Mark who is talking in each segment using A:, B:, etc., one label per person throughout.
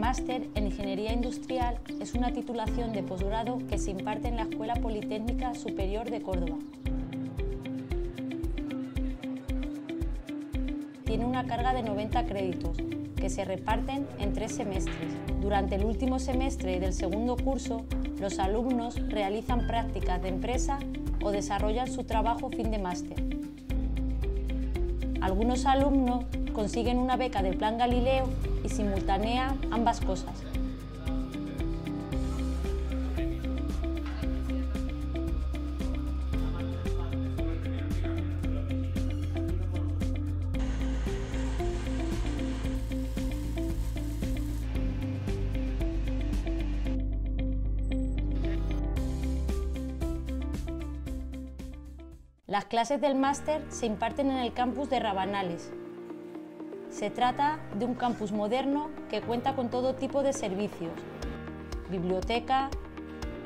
A: máster en Ingeniería Industrial es una titulación de posgrado que se imparte en la Escuela Politécnica Superior de Córdoba. Tiene una carga de 90 créditos que se reparten en tres semestres. Durante el último semestre del segundo curso, los alumnos realizan prácticas de empresa o desarrollan su trabajo fin de máster. Algunos alumnos consiguen una beca del Plan Galileo y simultanean ambas cosas. Las clases del máster se imparten en el campus de Rabanales, se trata de un campus moderno que cuenta con todo tipo de servicios, biblioteca,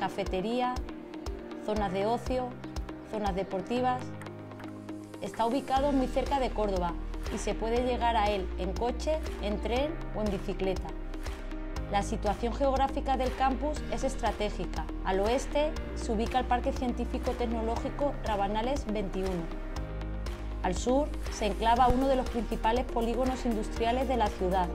A: cafetería, zonas de ocio, zonas deportivas. Está ubicado muy cerca de Córdoba y se puede llegar a él en coche, en tren o en bicicleta. La situación geográfica del campus es estratégica. Al oeste se ubica el Parque Científico Tecnológico Rabanales 21 al sur se enclava uno de los principales polígonos industriales de la ciudad.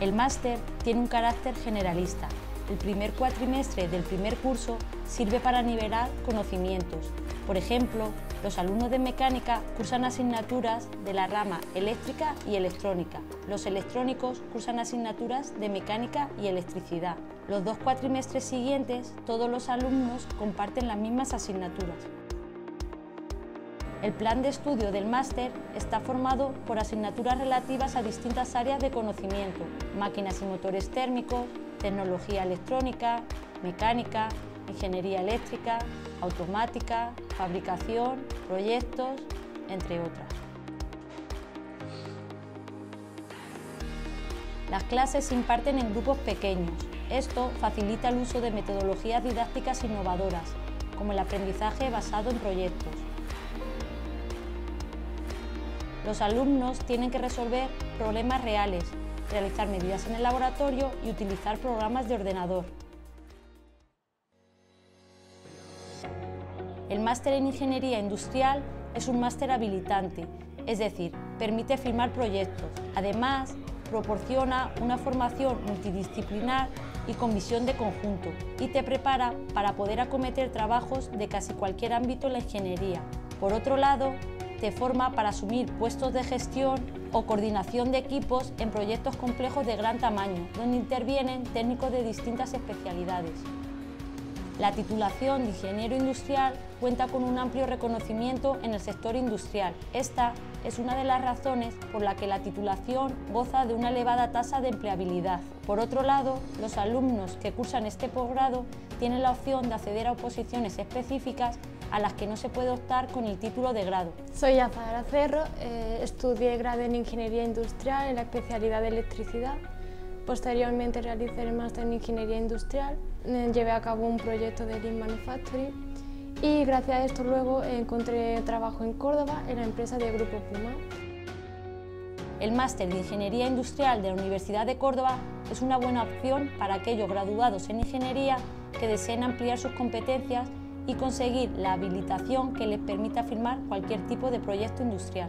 A: El máster tiene un carácter generalista. El primer cuatrimestre del primer curso sirve para nivelar conocimientos. Por ejemplo, los alumnos de mecánica cursan asignaturas de la rama eléctrica y electrónica. Los electrónicos cursan asignaturas de mecánica y electricidad. Los dos cuatrimestres siguientes, todos los alumnos comparten las mismas asignaturas. El plan de estudio del máster está formado por asignaturas relativas a distintas áreas de conocimiento, máquinas y motores térmicos, tecnología electrónica, mecánica, ingeniería eléctrica, automática, fabricación, proyectos, entre otras. Las clases se imparten en grupos pequeños. Esto facilita el uso de metodologías didácticas innovadoras, como el aprendizaje basado en proyectos. Los alumnos tienen que resolver problemas reales, realizar medidas en el laboratorio y utilizar programas de ordenador. El máster en Ingeniería Industrial es un máster habilitante, es decir, permite firmar proyectos. Además, proporciona una formación multidisciplinar y con visión de conjunto y te prepara para poder acometer trabajos de casi cualquier ámbito en la ingeniería. Por otro lado, te forma para asumir puestos de gestión o coordinación de equipos en proyectos complejos de gran tamaño, donde intervienen técnicos de distintas especialidades. La titulación de ingeniero industrial cuenta con un amplio reconocimiento en el sector industrial. Esta es una de las razones por la que la titulación goza de una elevada tasa de empleabilidad. Por otro lado, los alumnos que cursan este posgrado tienen la opción de acceder a oposiciones específicas a las que no se puede optar con el título de grado.
B: Soy Azahara Cerro, eh, estudié grado en Ingeniería Industrial en la especialidad de Electricidad. Posteriormente realicé el máster en Ingeniería Industrial, eh, llevé a cabo un proyecto de Lean Manufacturing y gracias a esto luego encontré trabajo en Córdoba en la empresa de Grupo Puma.
A: El máster de Ingeniería Industrial de la Universidad de Córdoba es una buena opción para aquellos graduados en ingeniería que deseen ampliar sus competencias y conseguir la habilitación que les permita firmar cualquier tipo de proyecto industrial.